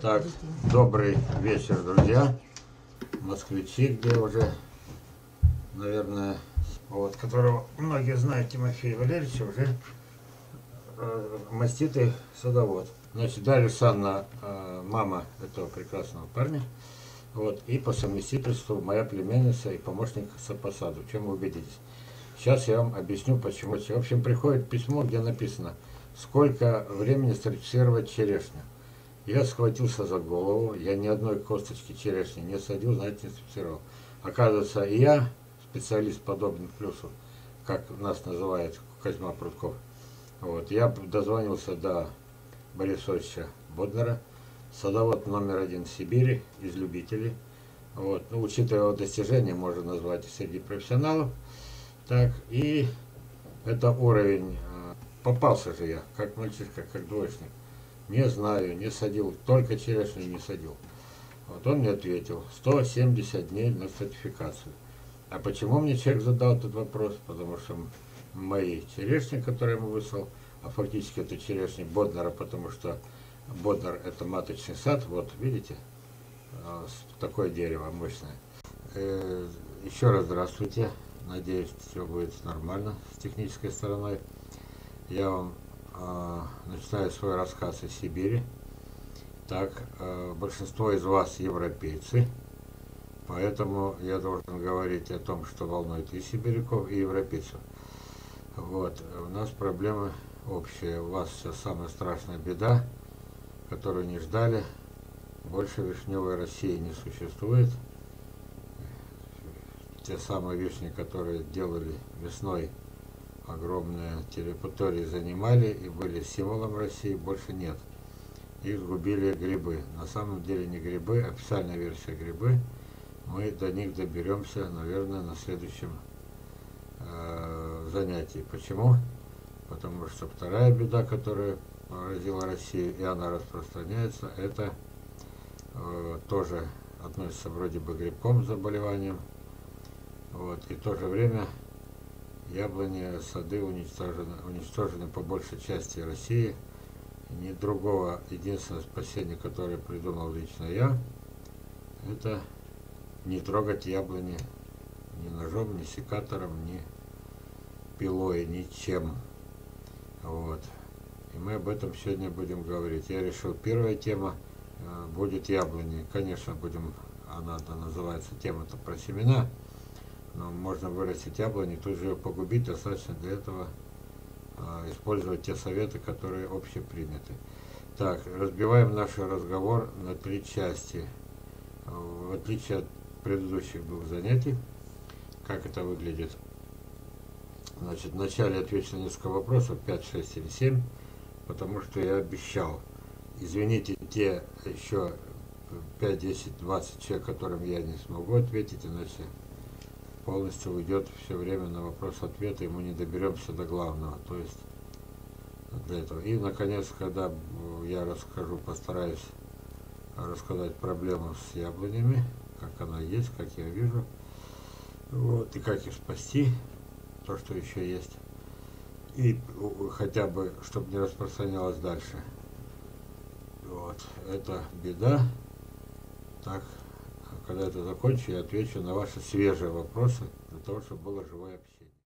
Так, добрый вечер, друзья. Москвичи, где уже, наверное, вот, которого многие знают, Тимофей Валерьевич, уже э, маститый садовод. Значит, Дарья Александровна, э, мама этого прекрасного парня, вот, и по совместительству моя племянница и помощник по саду. В чем вы убедитесь? Сейчас я вам объясню, почему. В общем, приходит письмо, где написано, сколько времени сертифицировать черешню. Я схватился за голову, я ни одной косточки черешни не садил, знаете, не сертифицировал. Оказывается, и я, специалист подобных плюсов, как нас называет Козьма Прутков, вот, я дозвонился до Бориса Ильича Боднера, садовод номер один в Сибири, из любителей. Вот, ну, учитывая его достижения, можно назвать среди профессионалов. Так, и это уровень, а, попался же я, как мальчишка, как двоечник. Не знаю, не садил, только черешню не садил. Вот он мне ответил, 170 дней на сертификацию. А почему мне человек задал этот вопрос? Потому что мои черешни, которые ему выслал, а фактически это черешни Боднера, потому что Боднер это маточный сад, вот видите, а, такое дерево мощное. Э, еще раз здравствуйте. Надеюсь, все будет нормально с технической стороной. Я вам э, начинаю свой рассказ из Сибири. Так, э, большинство из вас европейцы, поэтому я должен говорить о том, что волнует и сибиряков, и европейцев. Вот, у нас проблемы общие. У вас сейчас самая страшная беда, которую не ждали. Больше вишневой России не существует те самые вишни, которые делали весной огромные территории, занимали и были символом России, больше нет. Их сгубили грибы. На самом деле не грибы, официальная версия грибы. Мы до них доберемся, наверное, на следующем э, занятии. Почему? Потому что вторая беда, которая поразила Россию, и она распространяется, это э, тоже относится вроде бы грибком заболеванием, вот, и в то же время яблони, сады уничтожены, уничтожены по большей части России. Ни другого, единственное спасение, которое придумал лично я, это не трогать яблони ни ножом, ни секатором, ни пилой, ничем. Вот. И мы об этом сегодня будем говорить. Я решил, первая тема э, будет яблони. Конечно, будем, она называется тема-то про семена но можно вырастить яблони, тут же ее погубить, достаточно для этого а, использовать те советы, которые общеприняты. Так, разбиваем наш разговор на три части. В отличие от предыдущих двух занятий, как это выглядит. Значит, вначале отвечу на несколько вопросов, 5, 6 или 7, потому что я обещал. Извините те еще 5, 10, 20 человек, которым я не смогу ответить, иначе полностью уйдет все время на вопрос-ответ, и мы не доберемся до главного. То есть для этого. И, наконец, когда я расскажу, постараюсь рассказать проблему с яблонями, как она есть, как я вижу, вот, и как их спасти, то, что еще есть. И хотя бы, чтобы не распространялось дальше. Вот, это беда. Так, когда это закончу, я отвечу на ваши свежие вопросы, для того, чтобы было живое общение.